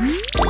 Música